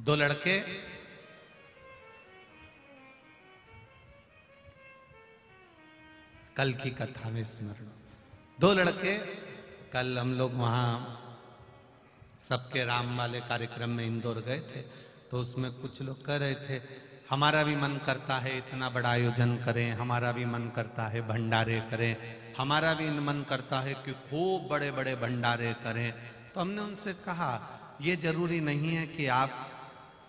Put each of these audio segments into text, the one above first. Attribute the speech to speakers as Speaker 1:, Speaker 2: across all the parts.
Speaker 1: दो लड़के। कल की कथा में स्मरण। दो लड़के, कल हम लोग वहाँ सबके राम वाले कार्यक्रम में इंदौर गए थे तो उसमें कुछ लोग कह रहे थे, हमारा भी मन करता है इतना बड़ा आयोजन करें, हमारा भी मन करता है भंडारे करें, हमारा भी मन करता है कि खूब बड़े बड़े भंडारे करें। तो हमने उनसे कहा, ये ज़रूरी नहीं है कि आप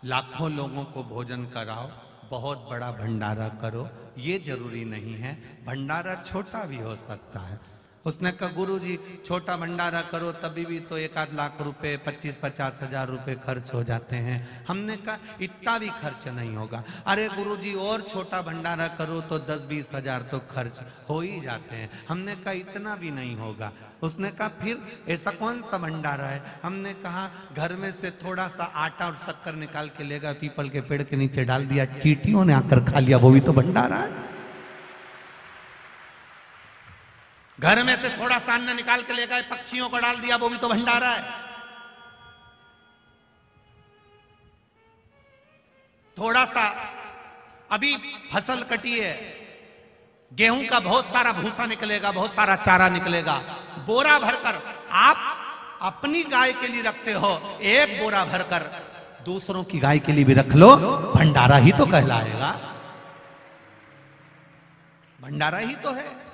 Speaker 1: लाखों लोगों को भोजन कराओ, बहुत बड़ा भंडारा करो, ये ज़रूरी नहीं है। भंडारा छोटा भी हो सकता है। उसने कहा गुरु जी छोटा भंडारा करो, तभी भी तो एक आध लाख रुपए, पच्चीस, पचास हज़ार रुपए खर्च हो जाते हैं। हमने कहा, इतना भी खर्च नहीं होगा। अरे गुरु जी और छोटा भंडारा करो तो दस, बीस हज़ार तो खर्च हो ही जाते हैं। हमने कहा, इतना भी नहीं होगा। उसने कहा, फिर ऐसा कौन सा भंडारा है? हमने कहा, घर में से थोड़ा सा आटा और शक्कर निकाल के लेगा, पीपल के पेड़ के नीचे डाल दिया, चीटियों ने आकर खा लिया, वो भी तो भंडारा है। घर में से थोड़ा सा अन्न निकाल के ले गए, पक्षियों को डाल दिया, वो भी तो भंडारा है। थोड़ा सा अभी फ़सल कटी है, गेहूँ का बहुत सारा भूसा निकलेगा, बहुत सारा चारा निकलेगा। बोरा भरकर आप अपनी गाय के लिए रखते हो, एक बोरा भरकर दूसरों की गाय के लिए भी रख लो, भंडारा ही तो कहलाएगा। भंडारा ही तो है।